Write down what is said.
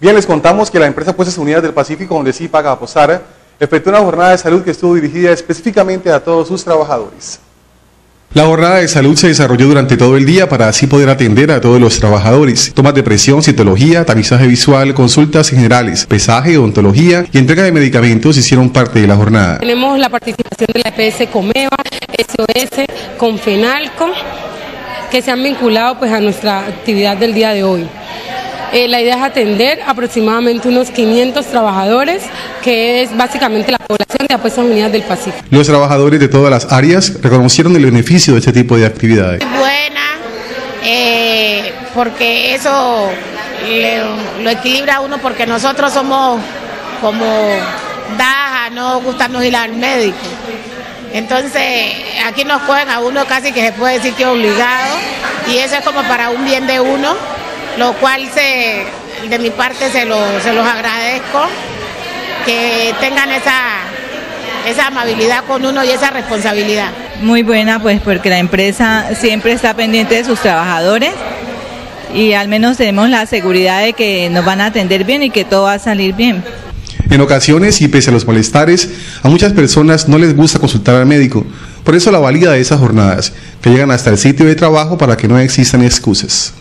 Bien, les contamos que la empresa Puestas Unidas del Pacífico, donde sí paga apostar, efectuó una jornada de salud que estuvo dirigida específicamente a todos sus trabajadores. La jornada de salud se desarrolló durante todo el día para así poder atender a todos los trabajadores. Tomas de presión, citología, tamizaje visual, consultas generales, pesaje, odontología y entrega de medicamentos hicieron parte de la jornada. Tenemos la participación de la EPS Comeva, SOS, Confenalco, que se han vinculado pues, a nuestra actividad del día de hoy. Eh, la idea es atender aproximadamente unos 500 trabajadores, que es básicamente la población de Apuestas Unidas del Pacífico. Los trabajadores de todas las áreas reconocieron el beneficio de este tipo de actividades. Buena, eh, porque eso lo equilibra a uno, porque nosotros somos como daja, no gustamos ir al médico. Entonces, aquí nos cogen a uno casi que se puede decir que obligado, y eso es como para un bien de uno lo cual se, de mi parte se, se los agradezco, que tengan esa, esa amabilidad con uno y esa responsabilidad. Muy buena, pues porque la empresa siempre está pendiente de sus trabajadores y al menos tenemos la seguridad de que nos van a atender bien y que todo va a salir bien. En ocasiones y pese a los malestares, a muchas personas no les gusta consultar al médico. Por eso la valía de esas jornadas, que llegan hasta el sitio de trabajo para que no existan excusas.